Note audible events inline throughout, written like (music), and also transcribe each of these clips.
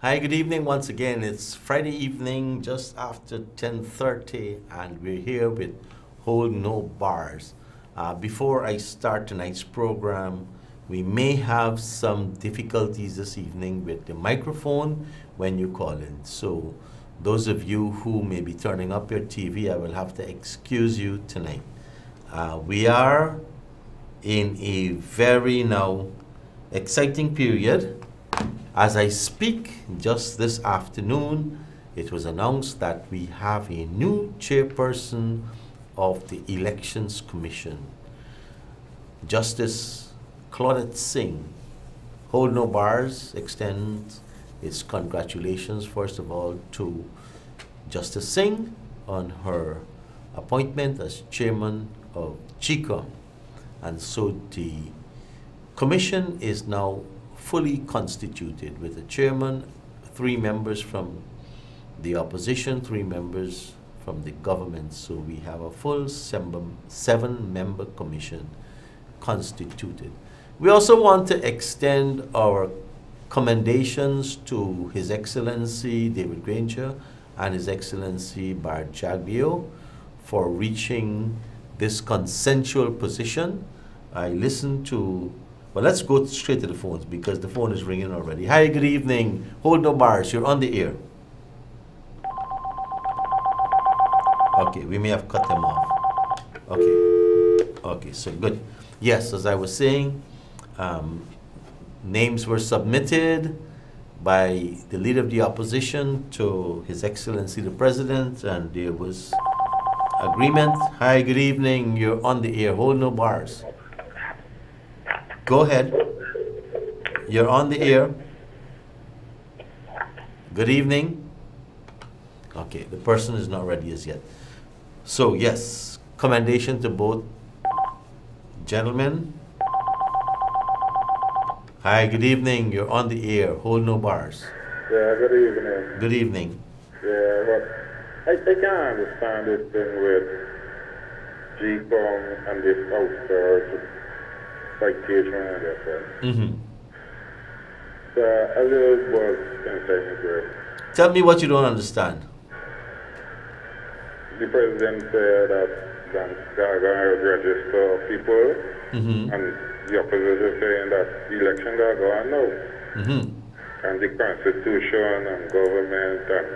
Hi, good evening once again. It's Friday evening, just after 10.30, and we're here with Hold No Bars. Uh, before I start tonight's program, we may have some difficulties this evening with the microphone when you call in. So those of you who may be turning up your TV, I will have to excuse you tonight. Uh, we are in a very now exciting period as I speak, just this afternoon, it was announced that we have a new chairperson of the Elections Commission, Justice Claudette Singh. Hold No Bars extend its congratulations, first of all, to Justice Singh on her appointment as chairman of GECOM. And so the commission is now fully constituted with a chairman, three members from the opposition, three members from the government. So we have a full seven member commission constituted. We also want to extend our commendations to His Excellency David Granger and His Excellency Bharrat Jagdeo for reaching this consensual position. I listened to but let's go straight to the phones because the phone is ringing already. Hi, good evening. Hold no bars. You're on the air. Okay, we may have cut them off. Okay. Okay, so good. Yes, as I was saying, um, names were submitted by the leader of the opposition to His Excellency the President, and there was agreement. Hi, good evening. You're on the air. Hold no bars. Go ahead. You're on the air. Good evening. Okay, the person is not ready as yet. So, yes, commendation to both gentlemen. Hi, good evening. You're on the air. Hold no bars. Yeah, good evening. Good evening. Yeah, well, I, I can understand this thing with GECOM and this citation and that. Mm-hmm. So a little was inside me Tell me what you don't understand. The president said that they're going to register people, mm-hmm. and the opposition saying that the election going to go on now. Mm-hmm. And the constitution and government, and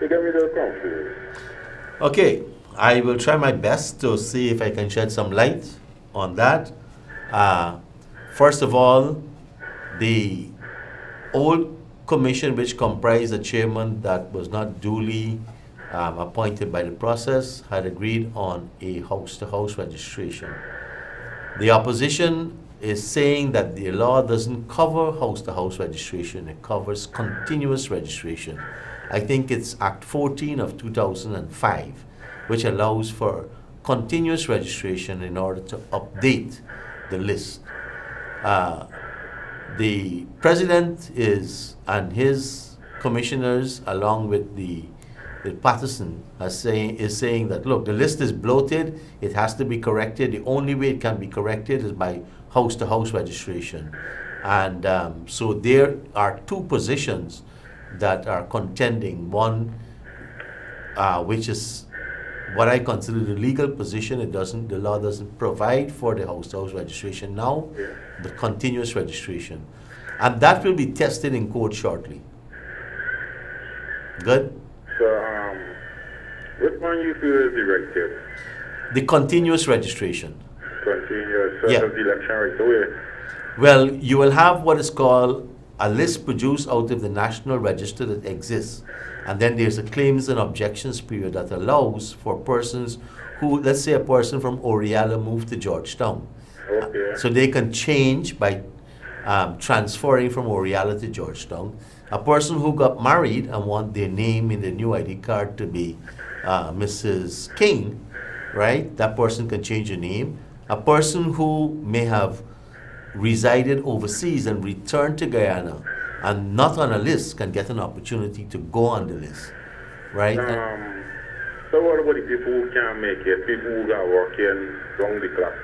they get me a little confused. Okay, I will try my best to see if I can shed some light on that. Uh, first of all, the old commission, which comprised a chairman that was not duly um, appointed by the process, had agreed on a house-to-house registration. The opposition is saying that the law doesn't cover house-to-house registration, it covers continuous registration. I think it's Act 14 of 2005, which allows for continuous registration in order to update the list. Uh, the president is and his commissioners, along with the with Patterson, are saying is saying that look, the list is bloated. It has to be corrected. The only way it can be corrected is by house-to-house registration, and um, so there are two positions that are contending. One, uh, which is what I consider the legal position. It doesn't, the law doesn't provide for the house-to-house registration now, the continuous registration. And that will be tested in court shortly. Good? So, um, which one you feel is the The continuous registration. Continuous, so yeah. the election right away? Well, you will have what is called a list produced out of the National Register that exists. And then there's a claims and objections period that allows for persons who, let's say a person from Orealla moved to Georgetown. Okay. So they can change by um, transferring from Orealla to Georgetown. A person who got married and want their name in the new ID card to be uh, Mrs. King, right? That person can change the name. A person who may have resided overseas and returned to Guyana and not on a list can get an opportunity to go on the list, right? Um, so what about the people who can't make it, people who got working round the clock?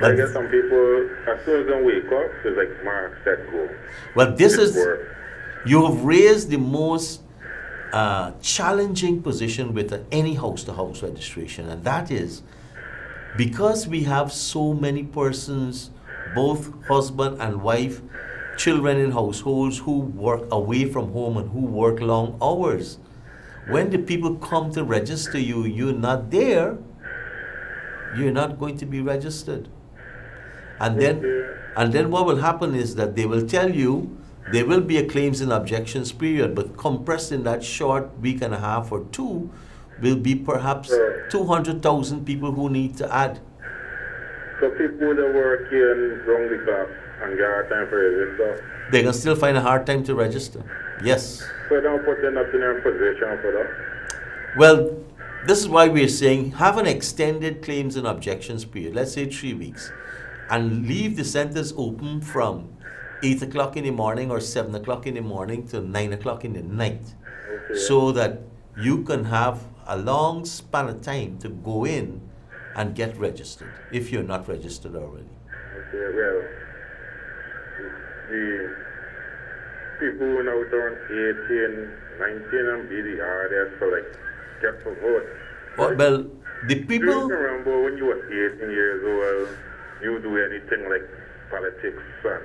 I guess some people, as soon as they wake up, it's like mark, set, go. Well, this is, You have raised the most uh, challenging position with any house to house registration, and that is because we have so many persons, both husband and wife, children in households who work away from home and who work long hours. When the people come to register you, you're not there, you're not going to be registered. And then, and then what will happen is that they will tell you there will be a claims and objections period, but compressed in that short week and a half or two will be perhaps 200,000 people who need to add. So people that work here round the clock and get hard time for register. They can still find a hard time to register. Yes. So don't put them up in a position for that. Well, this is why we're saying have an extended claims and objections period, let's say three weeks, and leave the centers open from 8 o'clock in the morning or 7 o'clock in the morning to 9 o'clock in the night Okay. so that you can have a long span of time to go in and get registered if you're not registered already. Okay, well, the people who now turn 18, 19 and be the hardest for like get for vote. Well, well, the Do you remember when you were 18 years old, you do anything like politics and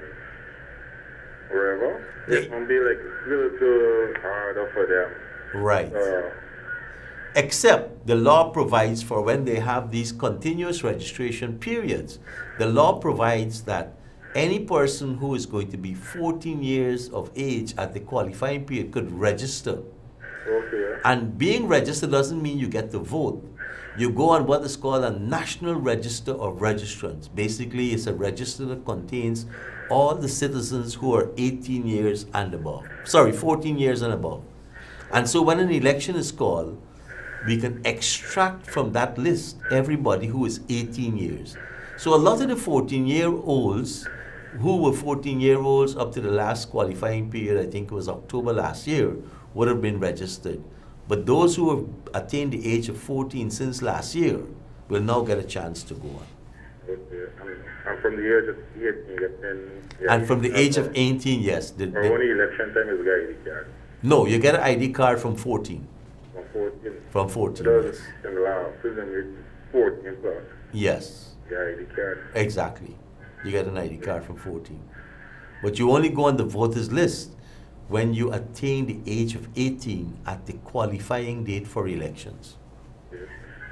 whatever? Yeah. It can be like a little harder for them. right. Uh, Except the law provides for when they have these continuous registration periods. The law provides that any person who is going to be 14 years of age at the qualifying period could register. okay. And being registered doesn't mean you get to vote. You go on what is called a national register of registrants. Basically, it's a register that contains all the citizens who are 18 years and above. Sorry, 14 years and above. And so when an election is called, we can extract from that list everybody who is 18 years. So a lot of the 14 year olds who were 14 year olds up to the last qualifying period, I think it was October last year, would have been registered. But those who have attained the age of 14 since last year will now get a chance to go on. And, from the age of 18, get then. yeah, And from the age of 18, yes. The, the- only election time is ID card. no, you get an ID card from 14. From 14. From 14, Does yes. in law, prison 14 plus. Yes, The ID card. exactly. You get an ID card from 14. But you only go on the voters list when you attain the age of 18 at the qualifying date for elections.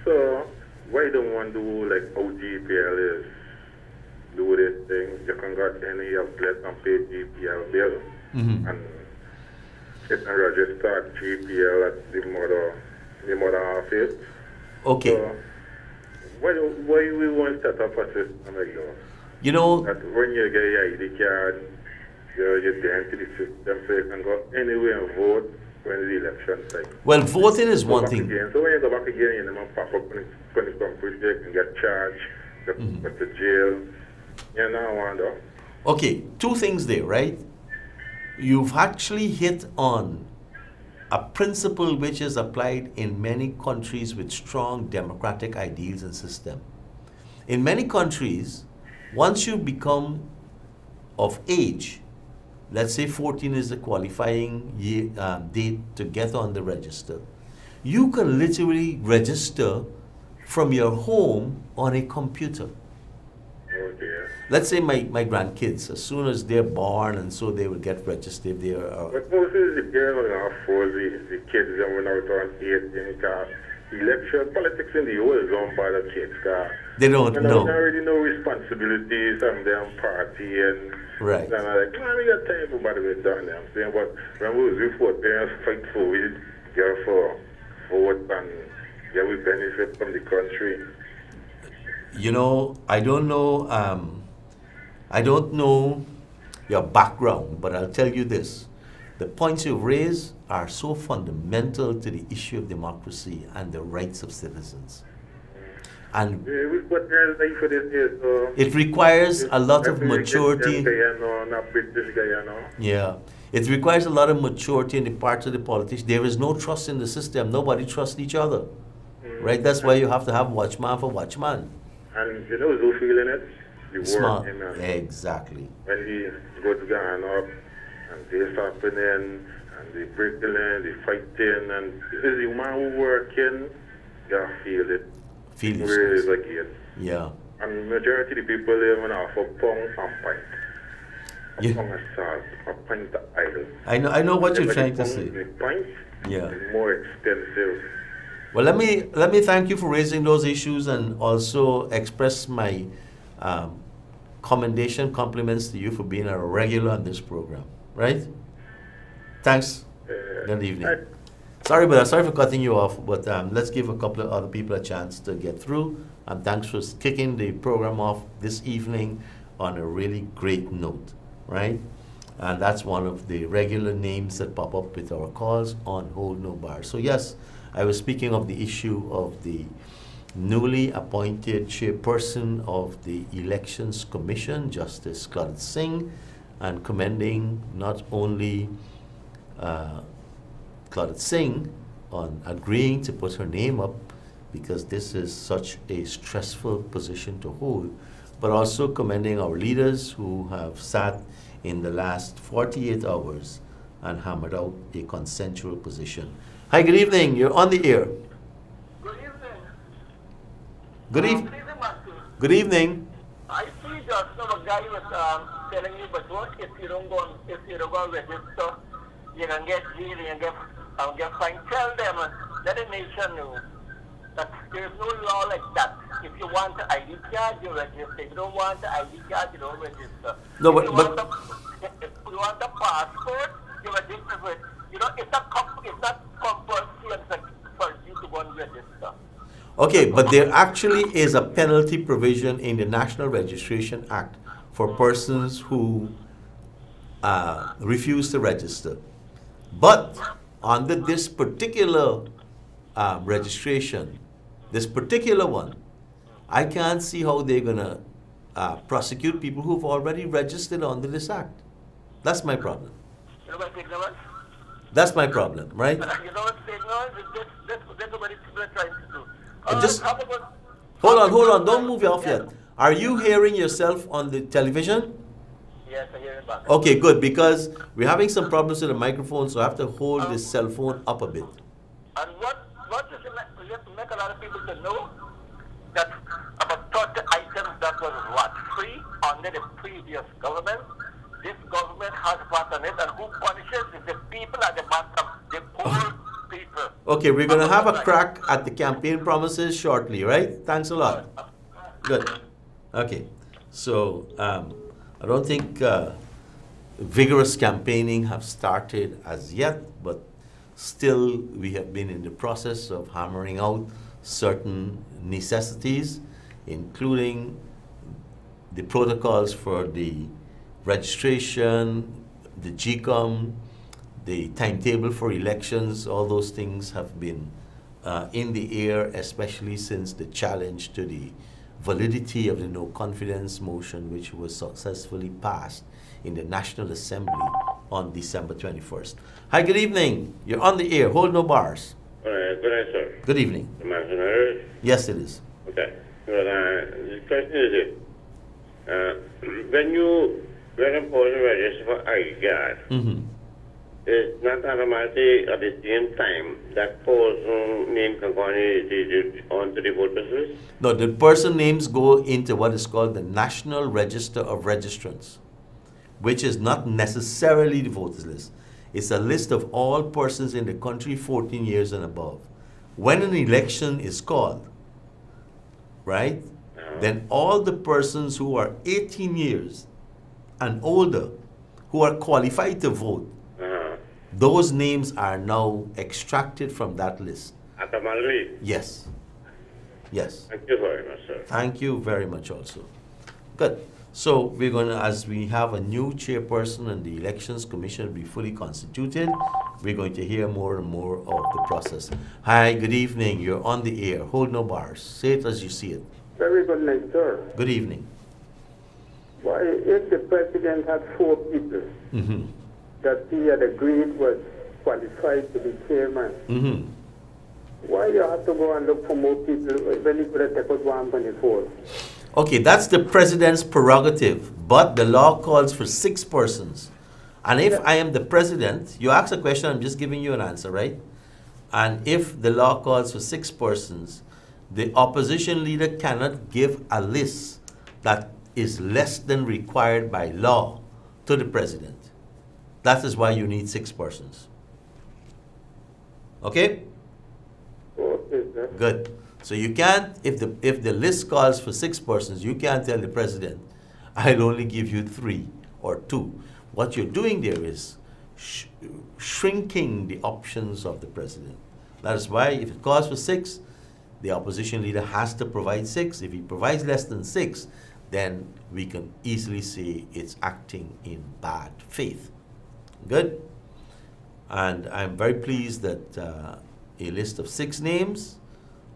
So, why don't one do like how GPL is? Do this thing, you can get any of less and pay GPL bill. Mhm. And it can register GPL at the mother, the mother office. Okay, So, why, do- why we want to set up a system like that? You know, That when you get your ID card, you you get into the system so you can go anywhere and vote when the election time. well, voting is Go one thing. Again. So when you go back again, you know, pop up when it, when it comes to you can get charged, get Mhm. put to jail. You know, I wonder. Okay, two things there, right? You've actually hit on a principle which is applied in many countries with strong democratic ideals and system. In many countries, once you become of age, let's say 14 is the qualifying year, um, date to get on the register, you can literally register from your home on a computer. Oh let's say my, my grandkids, as soon as they're born and so they will get registered, they are, uh, But mostly the parents are the, the kids them when out on 18 because election politics in the world don't bother kids because they don't you know. they already know responsibilities and them party and Right. And I'm like, man, we got time for bother with that. I'm saying, but when we was before, parents fight for we get for vote and yeah, we benefit from the country. You know, I don't know, um, I don't know your background, but I'll tell you this. The points you've raised are so fundamental to the issue of democracy and the rights of citizens. And Yeah, we put parents like for this here, so. it requires a lot of maturity. Them guy, you know, not British guy, you know. Yeah. It requires a lot of maturity in the parts of the politicians. There is no trust in the system. Nobody trusts each other. Mm. Right? That's why you have to have watchman for watchman. And you know who's feeling it? The Smart. Uh, exactly. When he go to Ghana, and they happening, and the breaking, the fighting, and is the man who working, you feel it. Feel it. Really again. Yeah. And majority of the people living off a pound and pint. A Yeah. pound of salt, a pint of. I know, I know what you're trying to say. Pint Yeah. more expensive. Well, let me let me thank you for raising those issues and also express my um, commendation, compliments to you for being a regular on this program. Right? Thanks. Good evening. Sorry, but I sorry for cutting you off. But um, let's give a couple of other people a chance to get through. And thanks for kicking the program off this evening on a really great note, right? And that's one of the regular names that pop up with our calls on Hold No Bar. So yes, I was speaking of the issue of the newly appointed chairperson of the Elections Commission, Justice Claudette Singh, and commending not only uh, Claudette Singh on agreeing to put her name up because this is such a stressful position to hold, but also commending our leaders who have sat in the last 48 hours and hammered out a consensual position. Hi, good evening. You're on the air. Good evening. Good evening. Good evening, Good evening. I see just a guy was um, telling you, but what if you don't go, if you don't go register, you can get jail, you can get, um, get fined. Tell them, let the nation know that there is no law like that. If you want the ID card, you register. If you don't want the ID card, you don't register. No, but- if you but- want the, if you want the passport, you register for it. You know, it's not, comp- it's not compulsory for you to go and register. Okay, but there actually is a penalty provision in the National Registration Act for persons who uh, refuse to register. But under this particular uh, registration, this particular one, I can't see how they're gonna uh, prosecute people who've already registered under this act. That's my problem. You know what's ignorance? That's my problem, right? You know what's ignorance? This, this, this what people are trying to do. Uh, just- Hold on, hold on, don't move off yet. Are you hearing yourself on the television? Yes, I hear it back. Okay, good, because we're having some problems with the microphone, so I have to hold this oh. cell phone up a bit. And what, what is it make, we have to make a lot of people to know that about 30 items that was what free under the previous government. This government has part on it, and who punishes is the people at the bottom, the poor oh. people. Okay, we're gonna have a crack at the campaign promises shortly, right? Thanks a lot. Good. Okay, so um, I don't think uh, vigorous campaigning have started as yet, but still we have been in the process of hammering out certain necessities, including the protocols for the registration, the GECOM, the timetable for elections, all those things have been uh, in the air, especially since the challenge to the validity of the no confidence motion, which was successfully passed in the National Assembly on December 21st. Hi, good evening. You're on the air. Hold no bars. Good night, sir. Good evening. Yes, it is. Okay. Well, uh, the question is. Uh, (clears throat) when you, when a person registers for ID card, it's not automatically at the same time that person name can go on the- voters list? No, the person names go into what is called the National Register of Registrants, which is not necessarily the voters list. It's a list of all persons in the country 14 years and above. When an election is called, right, then all the persons who are 18 years and older who are qualified to vote, Uh-huh. Those names are now extracted from that list. Automatically. Yes. Yes. Thank you very much, sir. Thank you very much also. Good. So we're going to, as we have a new chairperson and the Elections Commission will be fully constituted, we're going to hear more and more of the process. Hi, good evening. You're on the air. Hold no bars. Say it as you see it. Very good night, sir. Good evening. Why, if the president had four people Mm-hmm. That he had agreed was qualified to be chairman, Mm-hmm. why you have to go and look for more people when he could have taken one twenty four? Okay, that's the president's prerogative, but the law calls for six persons. And if I am the president, you ask a question, I'm just giving you an answer, right? And if the law calls for six persons, the opposition leader cannot give a list that is less than required by law to the president. That is why you need six persons. Okay? Good. So you can't, if the, if the list calls for six persons, you can't tell the president, I'll only give you three or two. What you're doing there is sh- shrinking the options of the president. That is why if it calls for six, the opposition leader has to provide six. If he provides less than six, then we can easily say it's acting in bad faith. Good? And I'm very pleased that uh, a list of six names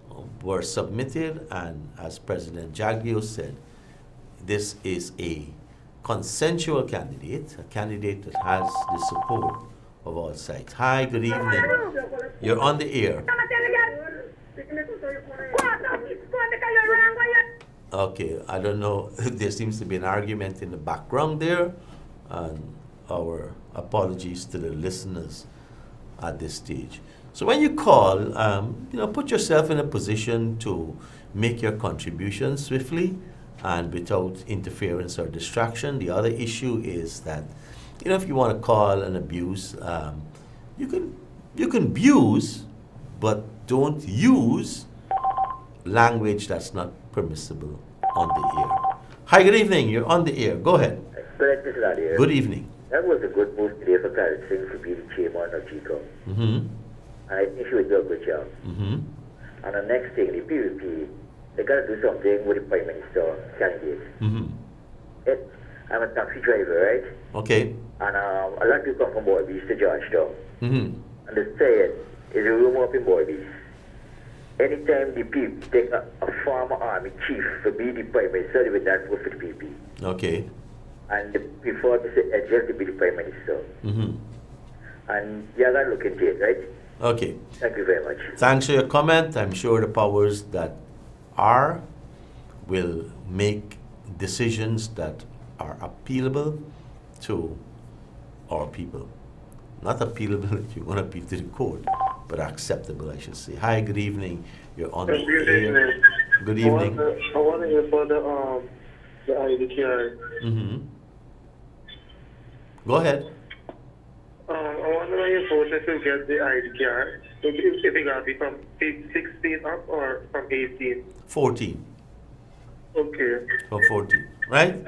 uh, were submitted, and as President Jagdeo said, this is a consensual candidate, a candidate that has the support of all sides. Hi, good evening. You're on the air. Okay, I don't know. (laughs) there seems to be an argument in the background there, and our apologies to the listeners at this stage. So when you call, um, you know, put yourself in a position to make your contribution swiftly and without interference or distraction. The other issue is that, you know, if you want to call and abuse, um, you can you can abuse, but don't use language that's not permissible on the air. Hi, good evening. You're on the air. Go ahead. Correct, Mr. Nadir. Good evening. That was a good move today for Carlson for being chairman of GECOM. Mm-hmm. I think she would do a good job. Mm-hmm. And the next thing, the PPP, they got to do something with the Prime Minister candidate. Mm-hmm. It, I'm a taxi driver, right? Okay. And um, a lot of people come from Boy Beach to Georgetown. Mm-hmm. And they say it is a rumor up in Boy Beach. Anytime the people take a, a former army chief to be the Prime Minister, they would not vote for the PP. Okay. And before they say Edghill to be the Prime Minister. Mm-hmm. And you're going to look into it, right? Okay. Thank you very much. Thanks for your comment. I'm sure the powers that are will make decisions that are appealable to our people. Not appealable (laughs) if you want to appeal to the court, but acceptable, I should say. Hi, good evening. You're on the Good air. evening. Good I evening. want to, I want to hear about the, um, the ID card. Mm-hmm. Go ahead. Um, I want to know your process to get the ID card. If, if if it got be from 16 up or from 18. 14. Okay. From 14. Right?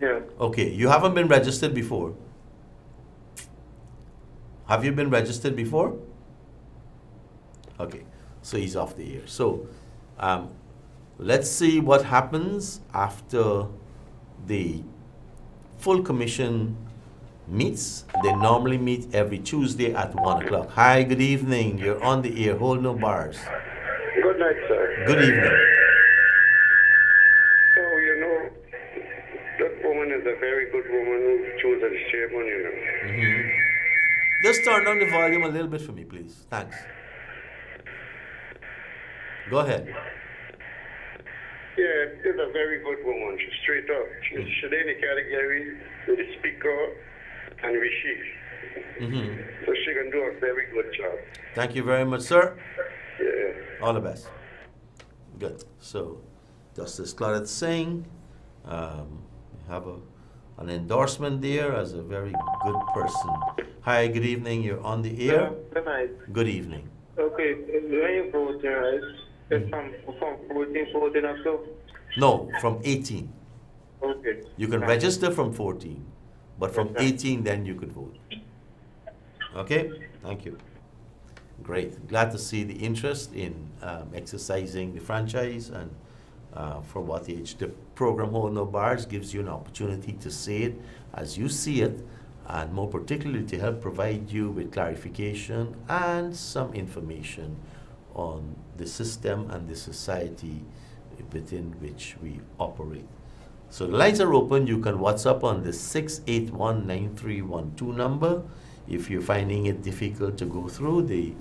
Yeah. Okay. You haven't been registered before. Have you been registered before? Okay. So he's off the air. So um, let's see what happens after the full commission meets. They normally meet every Tuesday at 1 o'clock. Hi, good evening. You're on the air. Hold no bars. Good night, sir. Good evening. So, you know, that woman is a very good woman who chose as chairman, you know. Mm-hmm. Just turn down the volume a little bit for me, please. Thanks. Go ahead. Yeah, she's a very good woman. She's straight up. She's, she's in the category with the speaker and with she. hmm So she can do a very good job. Thank you very much, sir. Yeah. All the best. Good. So, Justice Claudette Singh, um, we have a, an endorsement there as a very good person. Hi, good evening. You're on the air. Good night. Good evening. Okay, when you vote, right? It's from, from 14, 14 up to? No, from 18. Okay. You can register from 14, but from Yes, 18, then you could vote. Okay? Thank you. Great. Glad to see the interest in um, exercising the franchise and uh, for what age. The program Hold No Bars gives you an opportunity to see it as you see it, and more particularly to help provide you with clarification and some information on the system and the society within which we operate. So the lines are open. You can WhatsApp on the 6819312 number. If you're finding it difficult to go through, the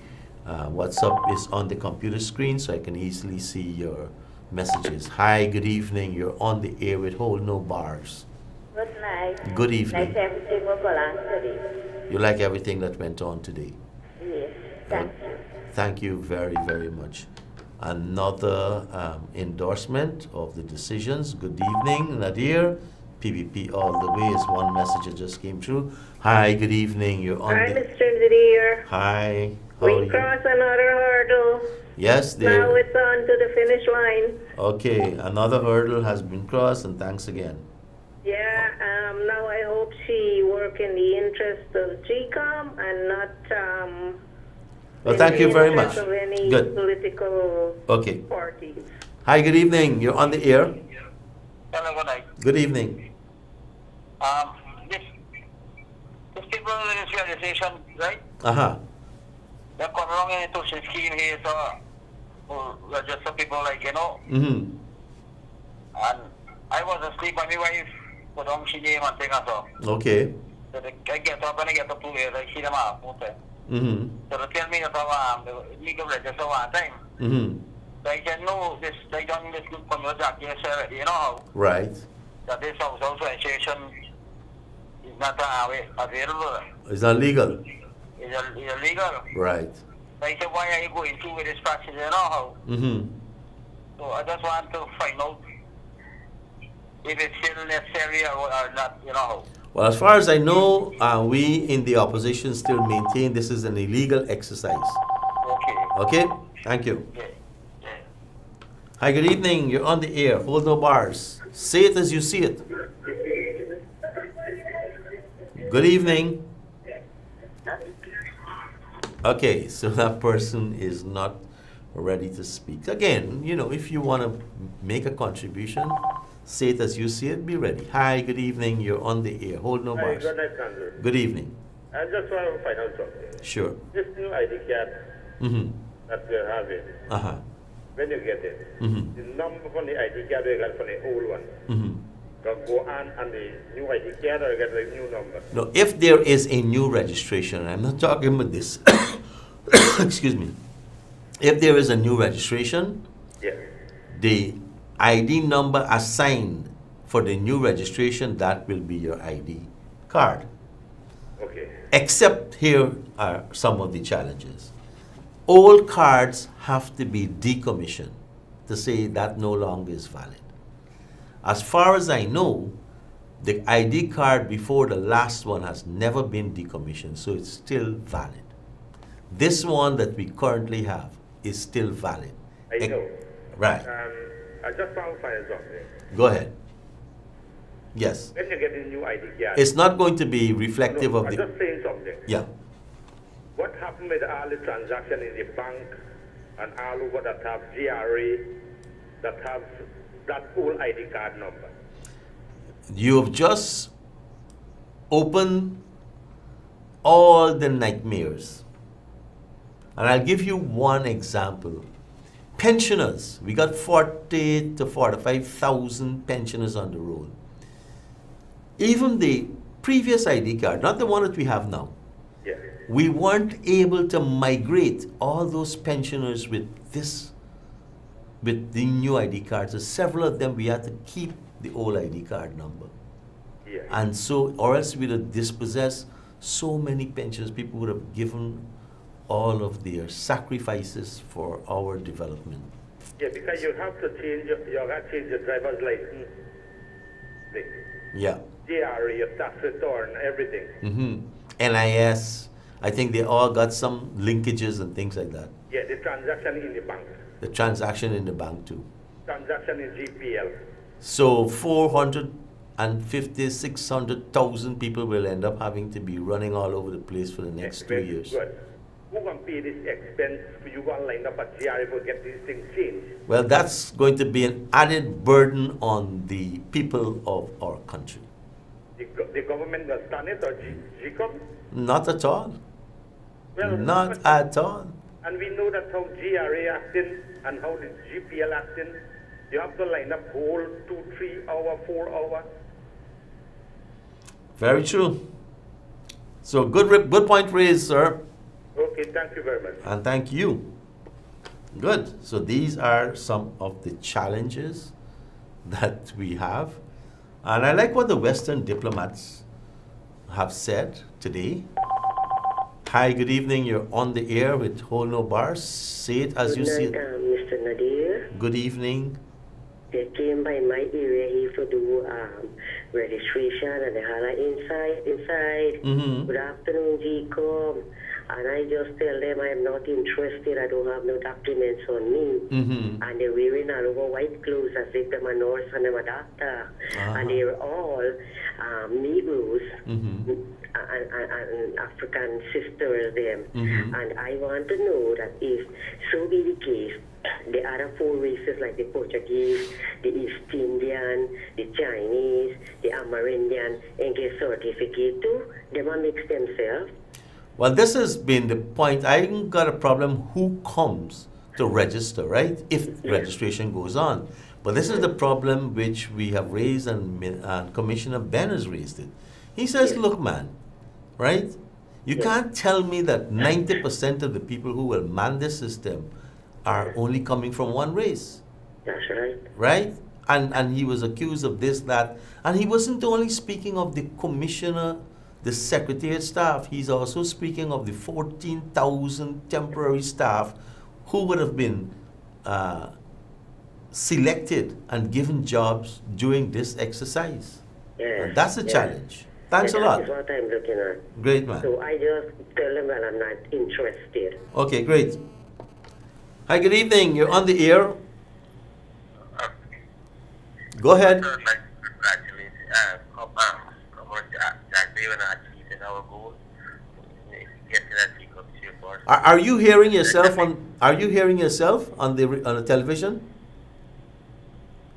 uh, WhatsApp is on the computer screen so I can easily see your messages. Hi, good evening. You're on the air with Hold No Bars. Good night. Good evening. Like everything will on today. You like everything that went on today? Yes. Thank you. Thank you very, very much. Another um, endorsement of the decisions. Good evening, Nadir. PPP all the way is one message that just came through. Hi, good evening. You're on Hi, the. Mr. Nadir. Hi. How We you? crossed another hurdle. Yes, there. Now it's on to the finish line. Okay, another hurdle has been crossed, and thanks again. Yeah, um, now I hope she work in the interest of GECOM and not um, Well, thank you very much. of any Good. political Okay. parties. Hi, good evening. You're on the air. Hello, good night. Good evening. Um, this, this people in this realization, right? Uh huh. They come along into some scheme here, so uh, register people like, you know, Mm-hmm. and I was asleep and my wife put on she name and thing and so. Okay. So they, I get up and I get up to where I see them out, okay. Mm-hmm. So they tell me that um, they need to register one time. Mm-hmm. So I said, no, this, they done this good convert yes, already, you know how? Right. that this house also association is not uh, available. It's not legal. It's, a, it's illegal. Right. So I said, why are you going through with this practice? You know how? Mm-hmm. So I just want to find out if it's still necessary or, or not, you know how? Well, as far as I know, uh, we in the opposition still maintain this is an illegal exercise. Okay. Okay? Thank you. Yeah. yeah. Hi, good evening. You're on the air. Hold no bars. Say it as you see it. Good evening. Okay, so (laughs) that person is not ready to speak. Again, you know, if you want to make a contribution, say it as you see it, be ready. Hi, good evening. You're on the air. Hold no Hi, good night, Good evening. I just want to find out something. Sure. This new ID card Mm-hmm. that we're having, Uh huh. when you get it, Mm-hmm. the number from the ID card you got from the old one, Mm-hmm. can go on on the new ID card or get a new number? No, if there is a new registration, I'm not talking about this. (coughs) Excuse me. If there is a new registration, yeah. the ID number assigned for the new registration, that will be your ID card. Okay. Except here are some of the challenges. Old cards have to be decommissioned to say that no longer is valid. As far as I know, the ID card before the last one has never been decommissioned, so it's still valid. This one that we currently have is still valid. I know. Right. Um, I just want to find something. Go ahead. Yes. When you get a new ID card, It's not going to be reflective no, of I'm the. just saying something. Yeah. What happened with all the transaction in the bank and all over that have GRA, that have that old ID card number? You have just opened all the nightmares. And I'll give you one example. Pensioners, we got 40 to 45,000 pensioners on the roll. Even the previous ID card, not the one that we have now, Yes. we weren't able to migrate all those pensioners with this with the new ID cards. So several of them we had to keep the old ID card number. Yes. And so or else we'd have dispossessed so many pensioners, people would have given all of their sacrifices for our development. Yeah, because you have to change your, you have to change your driver's license, the Yeah. GRA, your tax return, everything. hmm NIS, I think they all got some linkages and things like that. Yeah, the transaction in the bank, The transaction in the bank too. transaction in GPL. So 450, 600,000 people will end up having to be running all over the place for the next two years. Good. Who can pay this expense you to line up at GRA to get these things changed? Well, that's going to be an added burden on the people of our country. The, the government will stand it or G- GECOM? Not at all. Well, Not at all. And we know that how GRA acting and how the GPL acting, you have to line up whole two, three hour, four hour. Very true. So good, good point raised, sir. Okay, thank you very much. And thank you. Good. So these are some of the challenges that we have. And I like what the Western diplomats have said today. Hi, good evening. You're on the air with Hold No Bars. Say it as you Good see night, it. um, Mr. Nadir. Good evening. They came by my area here to do um, registration and they had an inside, inside. Mhm. Good afternoon, GECOM. And I just tell them I'm not interested. I don't have no documents on me. Mm-hmm. And they're wearing all over white clothes as if they're a nurse and they're a doctor. Uh-huh. And they're all um, Negroes Mm-hmm. and, and, and African sisters them. Mhm. And I want to know that if so be the case, the other four races like the Portuguese, the East Indian, the Chinese, the Amerindian, and get certificate too, they will mix themselves. Well, this has been the point. I ain't got a problem who comes to register, right? If registration goes on. But this is the problem which we have raised and, and Commissioner Benn has raised it. He says, look, man, right? You can't tell me that 90% of the people who will man this system are only coming from one race, That's right. right? And, and he was accused of this, that. And he wasn't only speaking of the commissioner, the secretariat staff, he's also speaking of the 14,000 temporary staff who would have been uh, selected and given jobs during this exercise. Yeah. And that's a yeah. challenge. Thanks a lot. That is what I'm looking at. Great, man. So I just tell them that I'm not interested. Okay, great. Hi, good evening. You're on the air. Go ahead. I'd like to congratulate uh, Cop- um, Comrade Jack Jack David and achieving our goal. Getting that peak of cheer for. Are, are you hearing yourself on? Are you hearing yourself on the on the television?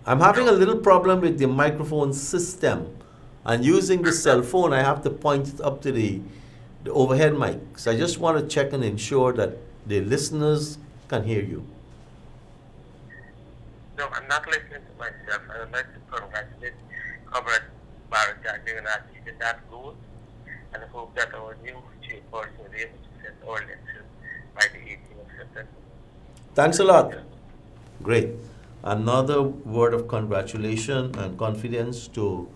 I'm having a little problem with the microphone system, and using the cell phone, I have to point it up to the the overhead mic. So I just want to check and ensure that the listeners can hear you. No, I'm not listening to myself. I would like to congratulate Comrade Bharrat Jagdeo and achieving that goal. And I hope that our new chairperson will be able to set our election by the 18th of September. Thanks a lot. Great. Another word of congratulation and confidence to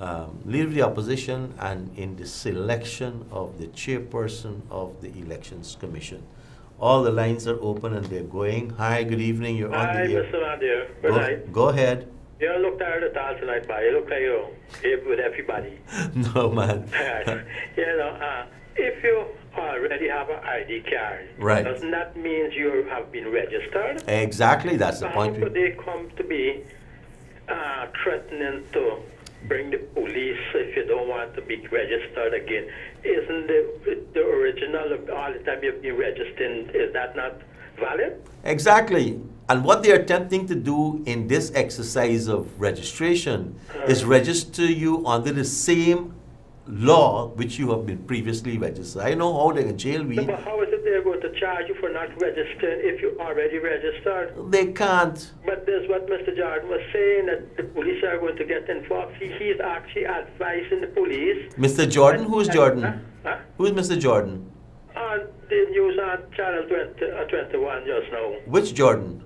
um, Leader of the Opposition and in the selection of the chairperson of the Elections Commission. All the lines are open and they're going. Hi, good evening. You're on the air. Mr. Nadir. Good Go, night. go ahead. You don't look tired at all tonight, but you look like you're here with everybody. (laughs) no, man. (laughs) you know, uh, if you already have an ID card, Right. doesn't that mean you have been registered? Exactly, that's the How point. could we- they come to be uh, threatening to bring the police if you don't want to be registered again? Isn't the, the original of all the time you've been registering, is that not valid? Exactly. And what they're attempting to do in this exercise of registration is uh. register you under the same law which you have been previously registered. I know how they can jail we. But how is it they're going to charge you for not registering if you already registered? They can't. But there's what Mr. Jordan was saying that the police are going to get involved. He, he's actually advising the police. Mr. Jordan? Who's Jordan? Huh? Who's Mr. Jordan? On the news on Channel 20, uh, 21 just now. Which Jordan?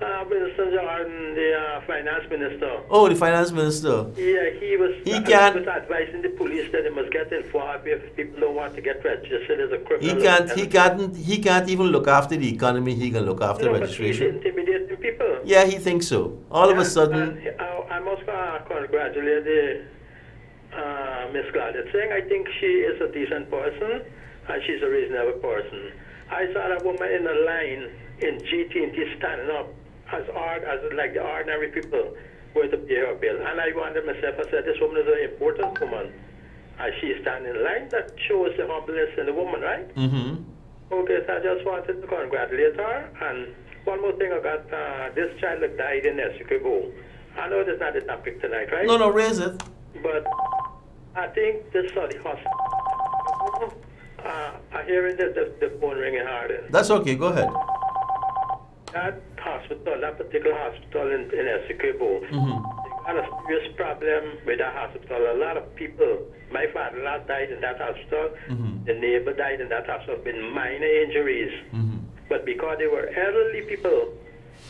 Uh, Mr. Jordan, the uh, finance minister. Oh, the finance minister. Yeah, he was, He uh, can't- was advising the police that they must get involved if people don't want to get registered as a criminal. He can't. He can't. He can't even look after the economy. He can look after no, but he's registration. intimidating people. Yeah, he thinks so. All of a sudden, I, I must uh, congratulate the, uh, Miss Gladys Singh. I think she is a decent person and she's a reasonable person. I saw that woman in a line in GT&T standing up as hard as like the ordinary people going to pay her bill. And I wondered myself, I said, this woman is an important woman. And she's standing in line. That shows the humbleness in the woman, right? hmm Okay, so I just wanted to congratulate her. And one more thing, I got uh, this child that died in Essequibo. I know that's not the topic tonight, right? no, no, raise it. But I think this uh, the hospital. Uh, I hearing that the, the phone ringing hard. That's okay. Go ahead. That hospital, that particular hospital in, in Essequibo, hmm had a serious problem with that hospital. A lot of people, my father-in-law died in that hospital. Mhm. The neighbor died in that hospital with minor injuries. hmm But because they were elderly people,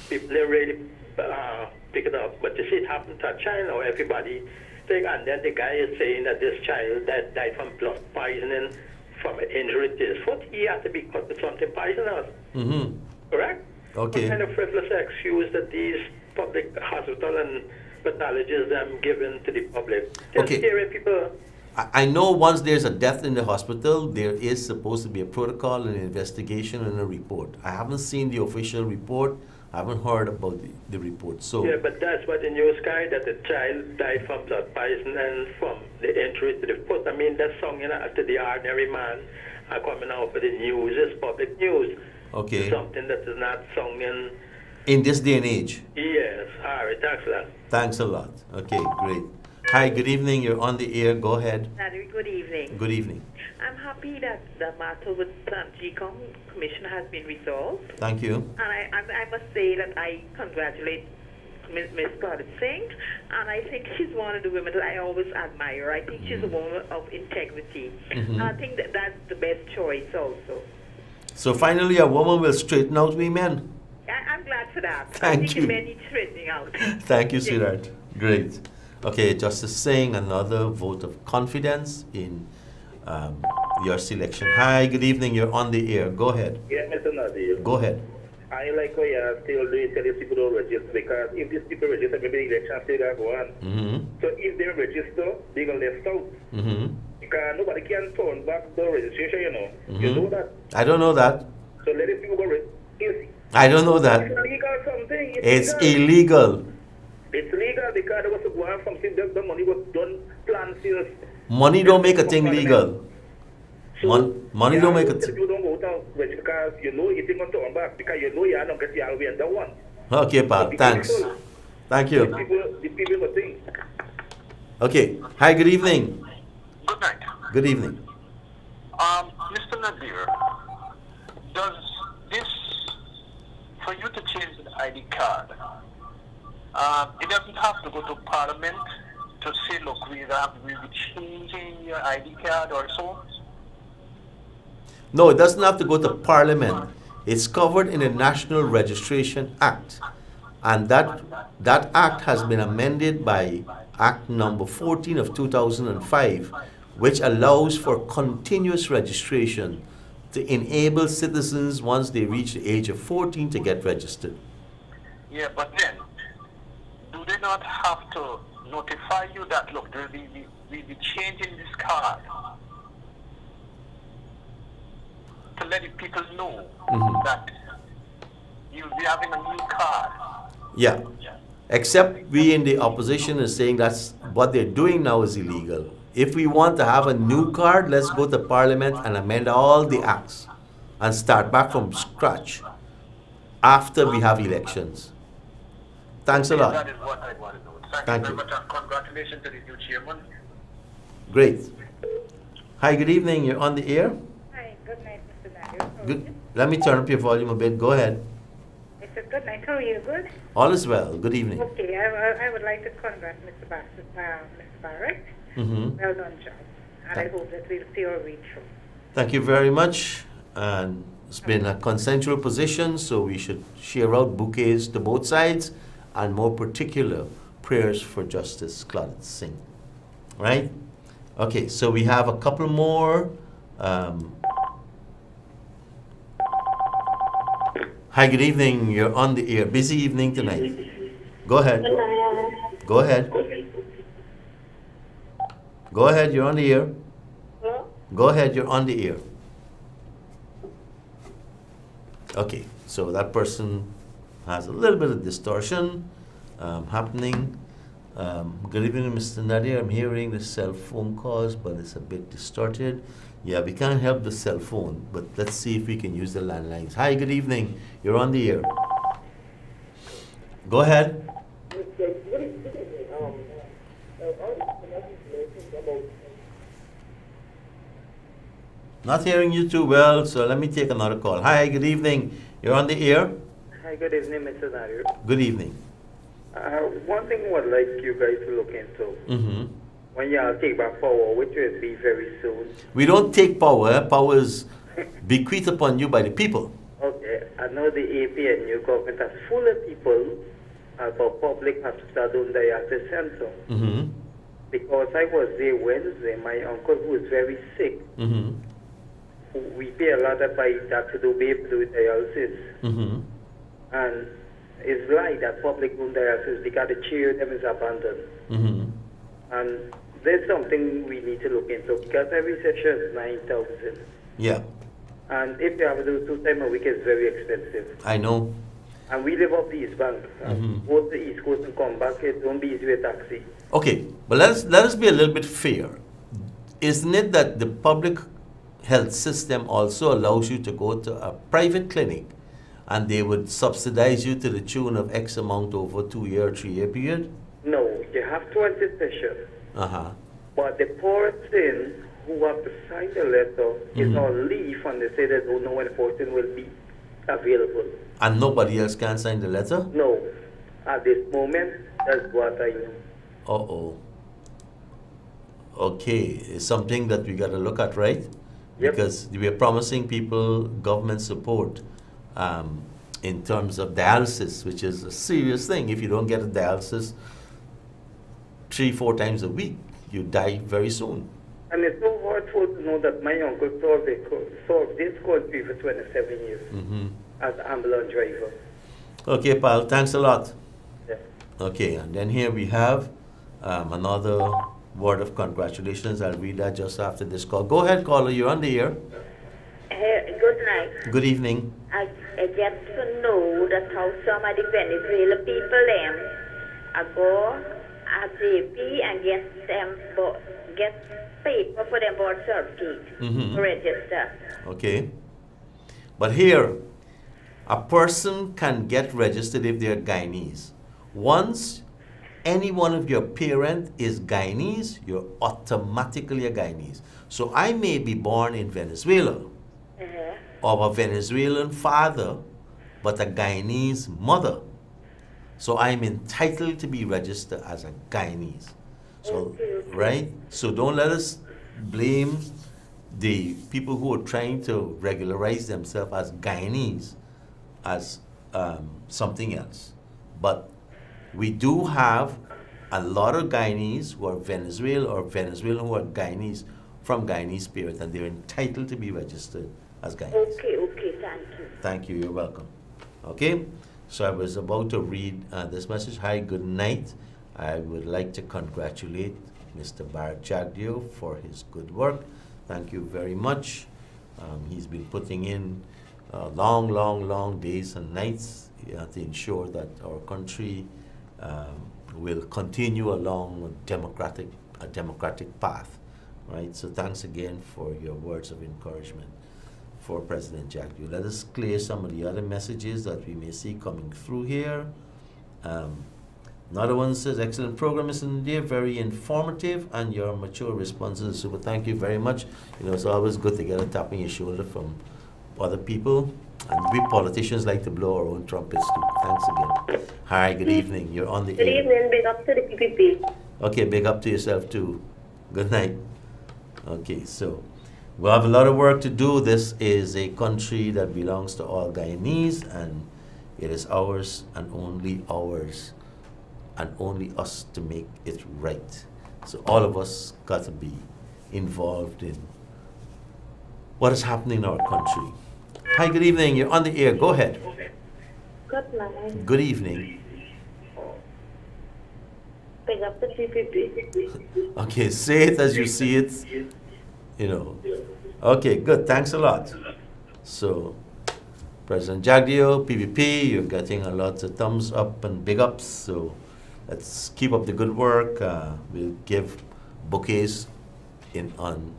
people they really uh, pick it up. But you see, it happened to a child now. Everybody think, and then the guy is saying that this child that died from blood poisoning from an injury to his foot, he had to be cut with something poisonous. Mm-hmm. Correct? Okay. What kind of frivolous excuse that these public hospital and pathologists them given to the public? Okay. people I I know once there's a death in the hospital, there is supposed to be a protocol, an investigation, and a report. I haven't seen the official report. I haven't heard about the, the report. So, Yeah, but that's what the news guy that the child died from blood poison and from the injury to the foot. I mean, that's something know, to the ordinary man are coming out for the news. It's public news. okay. Something that is not something. In this day and age. Yes, all right, thanks a lot. Thanks a lot. Okay, great. Hi, good evening. You're on the air. Go ahead. Natalie, good evening. Good evening. I'm happy that the matter with um, GECOM Commission has been resolved. Thank you. And I, I, I must say that I congratulate Ms. Ms. Claudette Singh, and I think she's one of the women that I always admire. I think she's a woman of integrity. Mhm. And I think that that's the best choice also. So finally, a woman will straighten out we men. I, I'm glad for that. I Thank think you. need straightening out. (laughs) Thank you, sweetheart. Great. Okay, Justice Singh another vote of confidence in um, your selection. Hi, good evening. You're on the air. Go ahead. Yeah, Mr. Nadir. Go ahead. I like how you still doing tell these people to register because if these people register, maybe the election still have one. Mm-hmm. So if they register, they gonna left out. Mm-hmm. Because nobody can turn back the registration, you know. You Mhm. know that. I don't know that. So let these people go. Re- it's, I don't know that. it's illegal something. It's legal. illegal. It's legal because there was a go on something. The, the money was done planned since. Money don't make a thing legal. Mon- money don't make a thing. thing. You don't go down register because you know it's going to turn back because you know you are not get the already the one. Okay, pal. Thanks. Thank The you. people, the people will think. Okay. Hi, good evening. Good night. Good evening. Um, Mr. Nadir, does this, for you to change an ID card, um, it doesn't have to go to Parliament to say, look, we have, we'll be changing your ID card or so? No, it doesn't have to go to Parliament. It's covered in the National Registration Act. And that, that act has been amended by Act number 14 of 2005, which allows for continuous registration to enable citizens, once they reach the age of 14, to get registered. Yeah, but then, do they not have to notify you that, look, we'll be, we'll be changing this card? To let the people know Mhm. that you'll be having a new card. Yeah. Except we in the opposition is saying that's what they're doing now is illegal. If we want to have a new card, let's go to Parliament and amend all the acts and start back from scratch after we have elections. Thanks a lot. is what I want to know. Thank, Thank you you. much congratulations to the new chairman. Great. Hi, good evening. You're on the air. Hi, good night, Mr. Nadir. Good. Let me turn up your volume a bit. Go ahead. I said good night. How are you? Good? All is well. Good evening. Okay, I, I, I would like to congratulate Mr. Bassett, uh, Mr. Barrett. Mhm. Well done, job. And I hope that we'll see your read through. Thank you very much. And it's been a consensual position, so we should share out bouquets to both sides and more particular prayers for Justice Claudette Singh. Right? Okay, so we have a couple more. Um, hi, good evening. You're on the air. Busy evening tonight. Go ahead. Go ahead. Go ahead, you're on the air. Go ahead, you're on the air. Okay, so that person has a little bit of distortion um, happening. Um, good evening, Mr. Nadir. I'm hearing the cell phone calls, but it's a bit distorted. Yeah, we can't help the cell phone, but let's see if we can use the landlines. Hi, good evening. You're on the air. Go ahead. Not hearing you too well, so let me take another call. Hi, good evening. You're on the air. Hi, good evening, Mr. Nadir. Good evening. Uh, one thing I would like you guys to look into hmm when y'all take back power, which will be very soon. We don't take power. Power is bequeathed upon you by the people. Okay, I know the APNU government are full of people at our public hospital down there at the center. Mm-hmm. Because I was there Wednesday, my uncle who was very sick, Mm-hmm. we pay a lot of by do be to do dialysis. Mm-hmm. And it's like that public room dialysis because the chair them is abandoned. Mm-hmm. And there's something we need to look into because every session is 9,000. Yeah, And if you have to do two times a week, it's very expensive. I know. And we live up the East Bank. Mhm. Go to the East Coast and come back, it won't be easy with taxi. Okay, but let us let us be a little bit fair. Isn't it that the public health system also allows you to go to a private clinic and they would subsidize you to the tune of X amount over two year, three year period? No, you have 20 sessions. Uh-huh. But the poor thing who have to sign the letter is Mhm. on leave and they say they don't know when the person will be available. And nobody else can sign the letter? No, at this moment, that's what I know. Uh-oh. Okay, it's something that we got to look at, right? Because we are promising people government support um, in terms of dialysis, which is a serious thing. If you don't get a dialysis three, four times a week, you die very soon. And it's so hurtful to know that my uncle served, the co- served this country for 27 years hmm as ambulance driver. Okay, pal, thanks a lot. Yeah. Okay, and then here we have um, another word of congratulations. I'll read that just after this call. Go ahead, caller, you're on the air. Hey, good night. Good evening. I, I get to know that how some of the Venezuela people them I go at JP and get them get paper for them board certificate Mhm. to register. Okay. But here, a person can get registered if they're Guyanese. Once any one of your parent is Guyanese, you're automatically a Guyanese. So I may be born in Venezuela. Of a Venezuelan father, but a Guyanese mother. So I'm entitled to be registered as a Guyanese. So, right? So don't let us blame the people who are trying to regularize themselves as Guyanese as um, something else. But we do have a lot of Guyanese who are Venezuelan or Venezuelan who are Guyanese from Guyanese spirit, and they're entitled to be registered as Guyanese. Okay, okay, thank you. Thank you. You're welcome. Okay. So I was about to read uh, this message. Hi, good night. I would like to congratulate Mr. Bharrat Jagdeo for his good work. Thank you very much. Um, he's been putting in uh, long, long, long days and nights uh, to ensure that our country um, will continue along a democratic, a democratic path. Right. So thanks again for your words of encouragement for President Jagdeo. Let us clear some of the other messages that we may see coming through here. Um, another one says, excellent program, Mr. Nadir, very informative, and your mature responses. Super, thank you very much. You know, it's always good to get a tap on your shoulder from other people. And we politicians like to blow our own trumpets too. Thanks again. Hi, good evening. You're on the Good air. evening, big up to the PPP. Okay, big up to yourself too. Good night. Okay, so we have a lot of work to do. This is a country that belongs to all Guyanese, and it is ours and only ours, and only us to make it right. So all of us got to be involved in what is happening in our country. Hi, good evening. You're on the air. Go ahead. Good night. Good evening. (laughs) Okay, say it as you see it. You know. Okay, good. Thanks a lot. So, President Jagdeo, PPP, you're getting a lot of thumbs up and big ups. So, let's keep up the good work. Uh, we'll give bouquets in on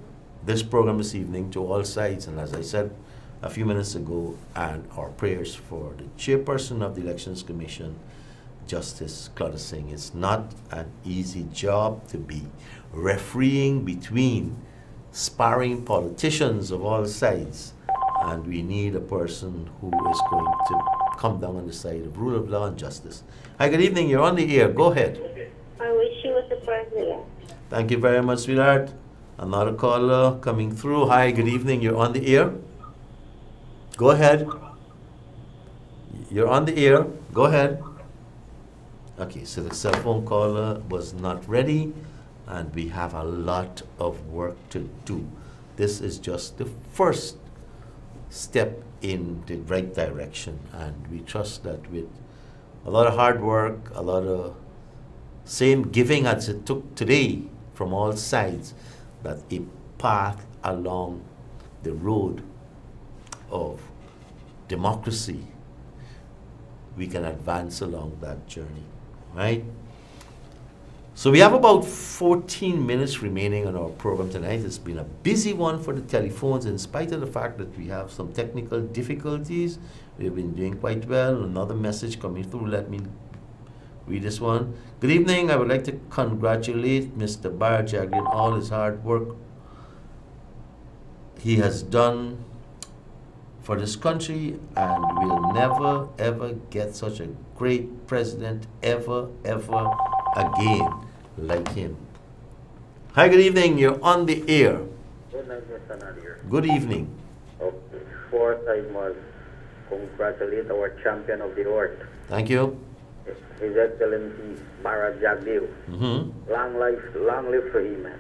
this program this evening to all sides. And as I said a few minutes ago, and our prayers for the chairperson of the Elections Commission, Justice Claudette Singh. It's not an easy job to be refereeing between sparring politicians of all sides. And we need a person who is going to come down on the side of rule of law and justice. Hi, good evening. You're on the air. Go ahead. I wish you was the president. Thank you very much, sweetheart. Another caller coming through. Hi, good evening. You're on the air. Go ahead. You're on the air. Go ahead. Okay, so the cell phone caller was not ready, and we have a lot of work to do. This is just the first step in the right direction, and we trust that with a lot of hard work, a lot of same giving as it took today from all sides, that a path along the road of democracy, we can advance along that journey, right? So we have about 14 minutes remaining on our program tonight. It's been a busy one for the telephones in spite of the fact that we have some technical difficulties. We've been doing quite well. Another message coming through. Let me read this one. Good evening. I would like to congratulate Mr. Barjag in all his hard work he has done for this country and we'll never ever get such a great president ever ever again like him. Hi, good evening. You're on the air. Good night, Mr. Nadir. Good evening. Okay. Fourth, I must congratulate our champion of the earth, Thank you. His Excellency Bharrat Jagdeo. hmm Long life, long live for him, man.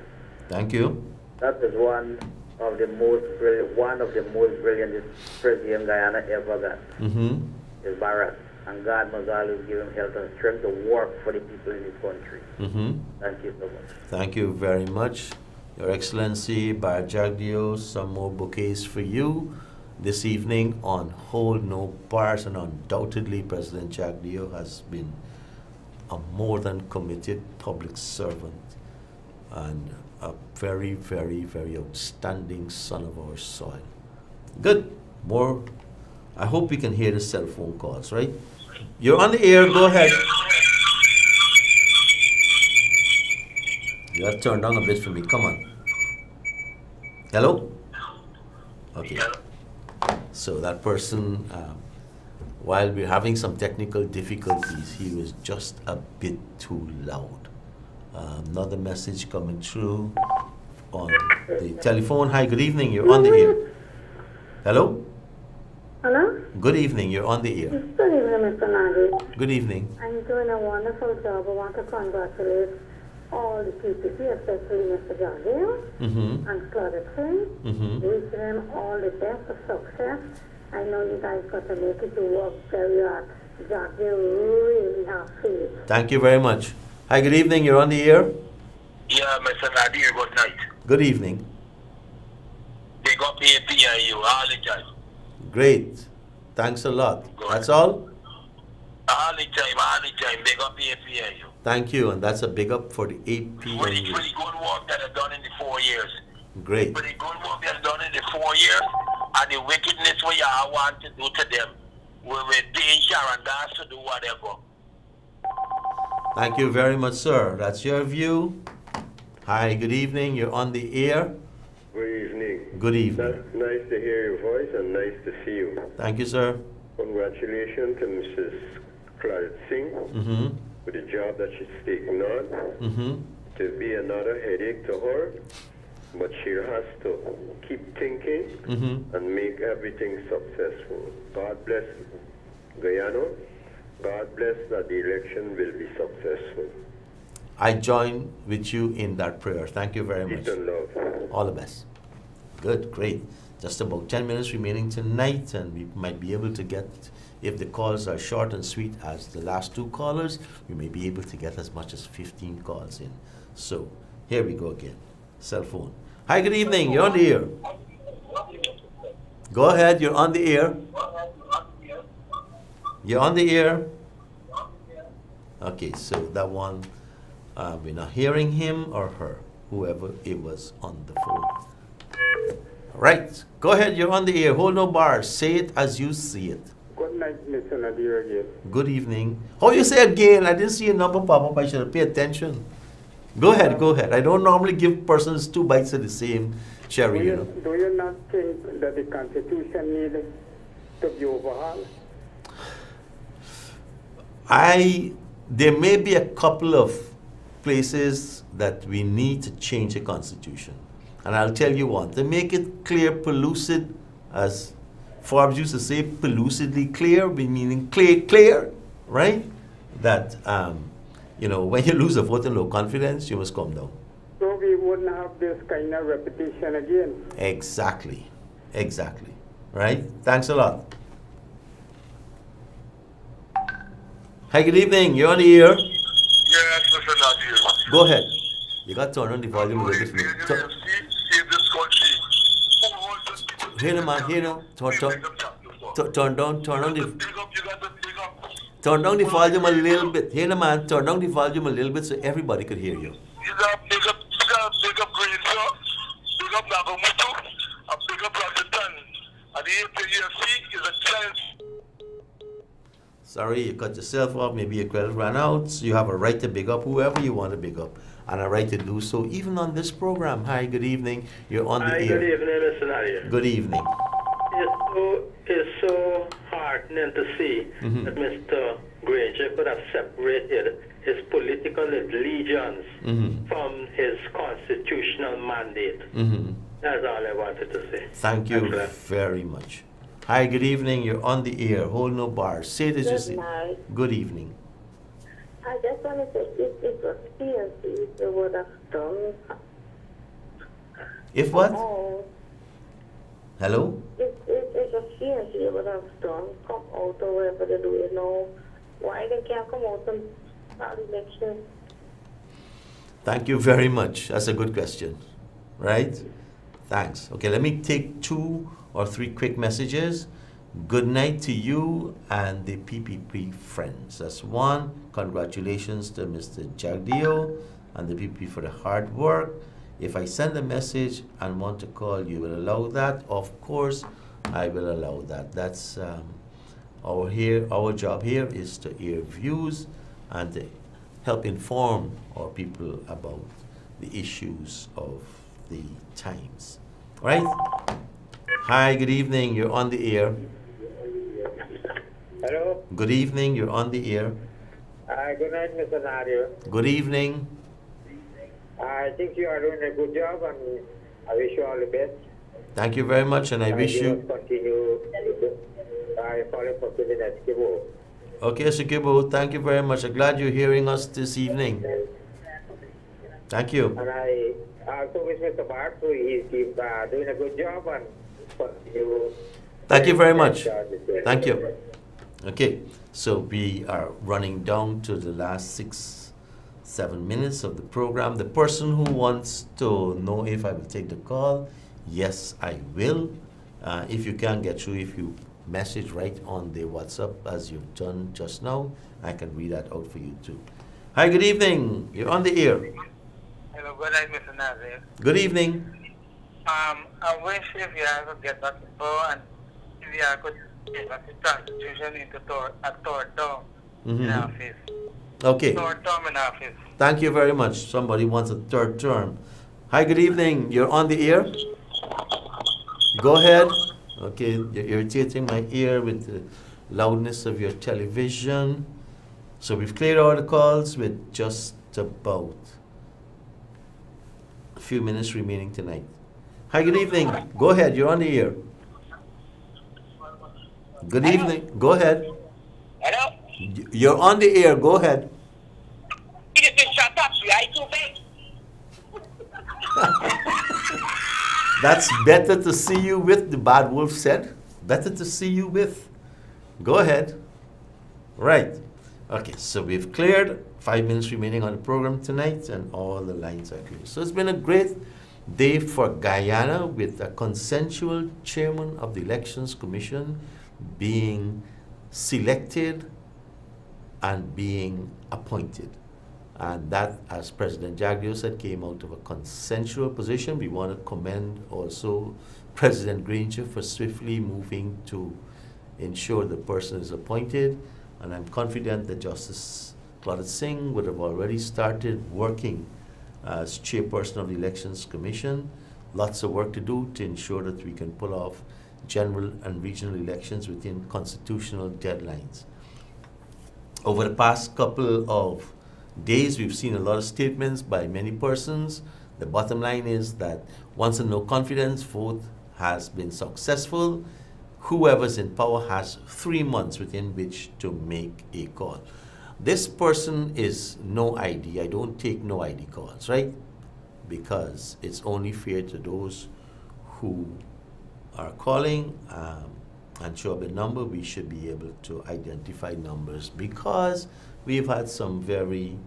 Thank you. That is one of the most brilliant, one of the most brilliant president Guyana ever got. hmm Is Bharrat. And God must always give him health and strength to work for the people in his country. hmm Thank you so much. Thank you very much. Your Excellency, Barjagdio, some more bouquets for you this evening on Hold No Bars, and undoubtedly President Jagdeo has been a more than committed public servant and a very, very, very outstanding son of our soil. Good. More. I hope we can hear the cell phone calls, right? You're on the air. Go ahead. You have turned down a bit for me. Come on. Hello? Okay. So that person, um, while we're having some technical difficulties, he was just a bit too loud. Um, another message coming through on the telephone. Hi, good evening. You're on the air. Hello? Hello? Good evening. You're on the air. Good evening, Mr. Nadir. Good evening. I'm doing a wonderful job. I want to congratulate all the PPP, especially Mr. Jardine Mm-hmm. and Claudette Singh. Mhm. Wish them all the best of success. I know you guys got to make it to work very hard. Jardine really have faith. Thank you very much. Hi, good evening. You're on the air. Yeah, Mr. Nadir, good night. Good evening. Big up APNU all the time. Great. Thanks a lot. That's all? All the time, all the time. Big up APNU. Thank you. And that's a big up for the AP. For the, for the good work that I've done in the four years. Great. For the good work that I've done in the four years, and the wickedness we all want to do to them, we will pay Sharon Das to do whatever. Thank you very much, sir. That's your view. Hi, good evening. You're on the air. Good evening. That's nice to hear your voice and nice to see you. Thank you, sir. Congratulations to Mrs. Claudette Singh Mm-hmm. for the job that she's taking on. Mm-hmm. To be another headache to her, but she has to keep thinking Mm-hmm. and make everything successful. God bless Guyana. God bless that the election will be successful. I join with you in that prayer. Thank you very much. All the best. Good, great. Just about 10 minutes remaining tonight, and we might be able to get, if the calls are short and sweet as the last two callers, we may be able to get as much as 15 calls in. So, here we go again. Cell phone. Hi, good evening. You're on the air. Go ahead, you're on the air. You're on the air. Okay, so that one, uh, we're not hearing him or her, whoever it was on the phone. Right, go ahead, you're on the air. Hold no bars. Say it as you see it. Good night, Mr. Nadir again. Good evening. Oh, you say again. I didn't see a number pop up. I should paid attention. Go ahead, go ahead. I don't normally give persons two bites of the same Do cherry, you you, know. do you not think that the Constitution needs to be overhauled? I there may be a couple of places that we need to change the constitution. And I'll tell you what, to make it clear, pellucid, as Forbes used to say, pellucidly clear, we meaning clear, clear, right? that, um, you know, (laughs) when you lose a vote in low confidence, you must calm down. So we wouldn't have this kind of repetition again. Exactly. Exactly. Right? Thanks a lot. Hi, good evening. You're on the air. Yes, Mr. Nadir. Go ahead. You got to turn on the volume a little bit. for me. Turn- See this country. Here, man. Here, no. Turn, turn, turn, down. Turn on the. Turn down the volume a little bit. Here, man. Turn down the volume a little bit so everybody could hear you. You got big up, you got big up Green. Big up Nagamootoo. And big up Rocketown. And the APUFC is a child. Sorry, you cut yourself off. Maybe your credit ran out. So you have a right to big up whoever you want to big up, and a right to do so even on this program. Hi, good evening. You're on the Hi, air. good evening, Mr. Nadir. Good evening. It's so, it's so heartening to see Mhm. that Mr. Granger could have separated his political allegiance Mhm. from his constitutional mandate. Mhm. That's all I wanted to say. Thank you Thanks, Glenn. very much. Hi, good evening. You're on the air. Hold no bars. Say it as you Good see. night. Good evening. I just want to say, if it was PNC, they would have done. If what? Oh, Hello? if, if it was PNC, they would have done. Come out or whatever they do, you know. Why they can't come out and start election? Thank you very much. That's a good question. Right? Thanks. Okay, let me take two or three quick messages. Good night to you and the PPP friends. That's one. Congratulations to Mr. Jagdeo and the PPP for the hard work. If I send a message and want to call, you will allow that. Of course, I will allow that. That's um, our here. Our job here is to hear views and to help inform our people about the issues of the times. All right? Hi, good evening. You're on the air. Hello. Good evening. You're on the air. Uh, good night, Mr. Nario. Good evening. I think you are doing a good job, and I wish you all the best. Thank you very much, and I wish you. continue. I follow for Kibo. Okay, Sikibo, thank you very much. I'm glad you're hearing us this evening. Thank you. And I also wish Mr. Bart to he's keep uh, doing a good job and continue. Thank you very much. Thank you. Okay, so we are running down to the last six, seven minutes of the program. The person who wants to know if I will take the call, yes, I will. Uh, if you can't get through, if you message right on the WhatsApp as you've done just now, I can read that out for you too. Hi, good evening. You're on the air. Hello, good night, Mr. Nazir. Good evening. Um, I wish if you could get back to power and if you could get back the constitution into third, a third term in Mhm. Okay. Third term in office. Thank you very much. Somebody wants a third term. Hi, good evening. You're on the air. Go ahead. Okay, you're irritating my ear with the loudness of your television. So we've cleared all the calls with just about a few minutes remaining tonight. Hi, good evening. Go ahead. You're on the air. Good evening. Go ahead. Hello? You're on the air. Go ahead. You just shut up, you are too big. (laughs) That's better to see you with, the bad wolf said. Better to see you with. Go ahead. Right. Okay, so we've cleared five minutes remaining on the program tonight, and all the lines are clear. So it's been a great day for Guyana with a consensual chairman of the Elections Commission being selected and being appointed. And that, as President Jagdeo said, came out of a consensual position. We want to commend also President Granger for swiftly moving to ensure the person is appointed. And I'm confident that Justice Claudette Singh would have already started working as chairperson of the Elections Commission. Lots of work to do to ensure that we can pull off general and regional elections within constitutional deadlines. Over the past couple of days, we've seen a lot of statements by many persons. The bottom line is that once a no confidence vote has been successful, whoever's in power has three months within which to make a call. this person is no ID. I don't take no ID calls, right? Because it's only fair to those who are calling um, and show up a number. We should be able to identify numbers because we've had some very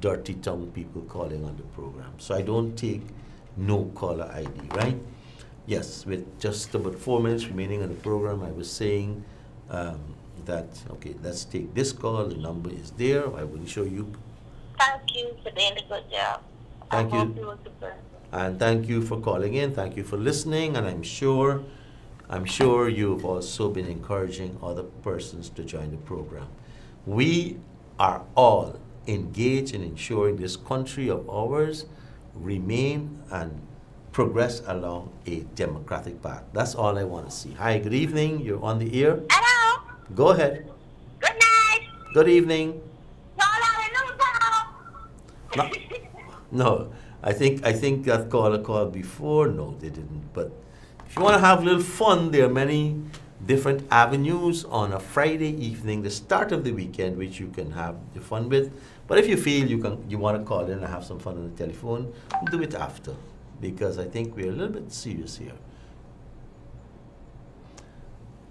dirty tongued people calling on the program. So I don't take no caller ID, right? Yes, with just about four minutes remaining on the program, I was saying um, that, okay, let's take this call. The number is there. I will show you. Thank you for doing a good job. Thank I you. Hope you will super. And thank you for calling in. Thank you for listening. And I'm sure, I'm sure you've also been encouraging other persons to join the program. We are all engaged in ensuring this country of ours remain and progress along a democratic path. That's all I want to see. Hi, good evening. You're on the air. Hello. Go ahead. Good night. Good evening. Y'all No, (laughs) no, I think I think caller called a call before. No, they didn't. But if you want to have a little fun, there are many different avenues on a Friday evening, the start of the weekend, which you can have the fun with. But if you feel you can, you want to call in and have some fun on the telephone, do it after, because I think we're a little bit serious here.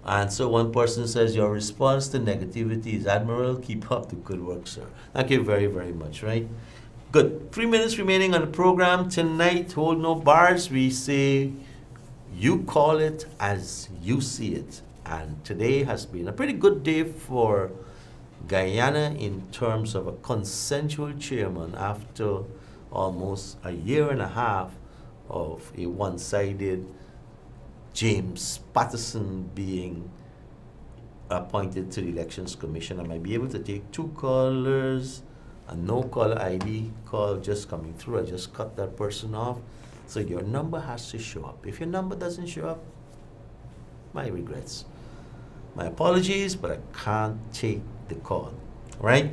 And so one person says, Your response to negativity is admirable. Keep up the good work, sir. Thank you very, very much, right? Good. Three minutes remaining on the program. Tonight, hold no bars. We say, You call it as you see it. And today has been a pretty good day for Guyana in terms of a consensual chairman after almost a year and a half of a one sided James Patterson being appointed to the Elections Commission. I might be able to take two callers, a no call ID call just coming through. I just cut that person off. So your number has to show up. If your number doesn't show up, my regrets. My apologies, but I can't take the call, right?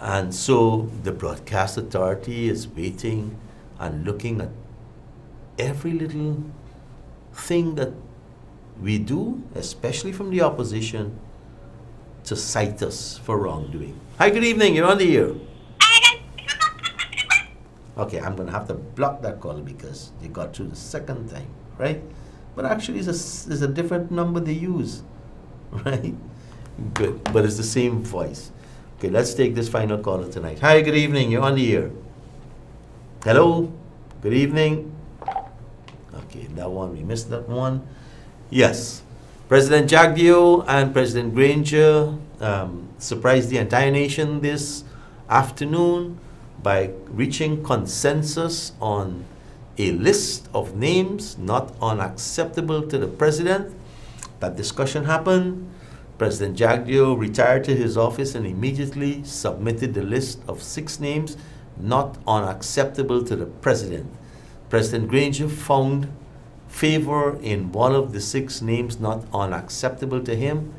And so the Broadcast Authority is waiting and looking at every little thing that we do, especially from the opposition, to cite us for wrongdoing. Hi, good evening. You're on the air. Okay, I'm going to have to block that call because they got through the second time, right? But actually, it's a, it's a different number they use, (laughs) right? Good, but it's the same voice. Okay, let's take this final caller tonight. Hi, good evening. You're on the air. Hello, good evening. Okay, that one, we missed that one. Yes, President Jagdeo and President Granger um, surprised the entire nation this afternoon by reaching consensus on a list of names not unacceptable to the president. That discussion happened. President Jagdeo retired to his office and immediately submitted the list of six names not unacceptable to the president. President Granger found favor in one of the six names not unacceptable to him,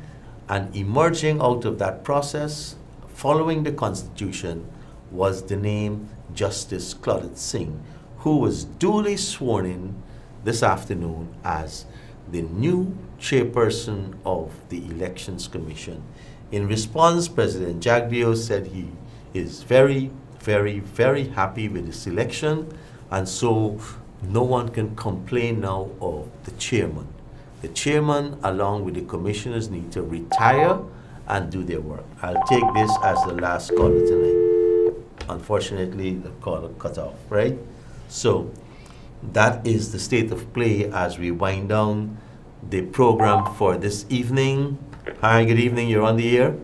and emerging out of that process, following the Constitution, was the name Justice Claudette Singh, who was duly sworn in this afternoon as the new chairperson of the Elections Commission. In response, President Jagdeo said he is very, very, very happy with the selection, and so no one can complain now of the chairman. The chairman, along with the commissioners, need to retire and do their work. I'll take this as the last caller tonight. Unfortunately, the caller cut off, right? So that is the state of play as we wind down the program for this evening. Hi, good evening. You're on the air.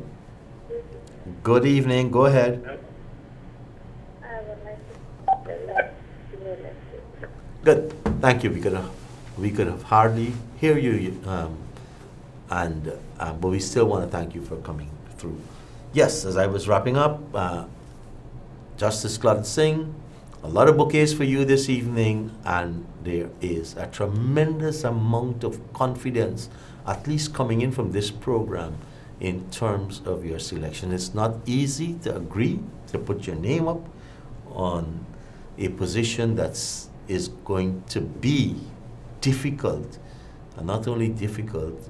Good evening. Go ahead. Good. Thank you. We could have, we could have hardly hear you, um, and uh, but we still want to thank you for coming through. Yes, as I was wrapping up, uh, Justice Claudette Singh, a lot of bouquets for you this evening, and there is a tremendous amount of confidence, at least coming in from this program, in terms of your selection. It's not easy to agree to put your name up on a position that's is going to be difficult, and not only difficult,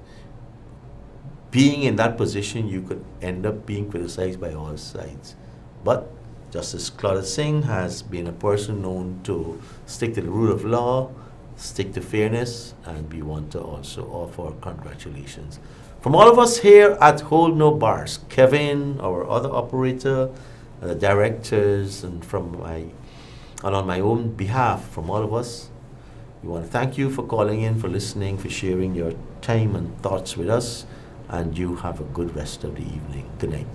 being in that position, you could end up being criticized by all sides. But Justice Claudette Singh has been a person known to stick to the rule of law, stick to fairness, and we want to also offer congratulations. From all of us here at Hold No Bars, Kevin, our other operator, the directors, and from my and on my own behalf, from all of us, we want to thank you for calling in, for listening, for sharing your time and thoughts with us, and you have a good rest of the evening. Good night.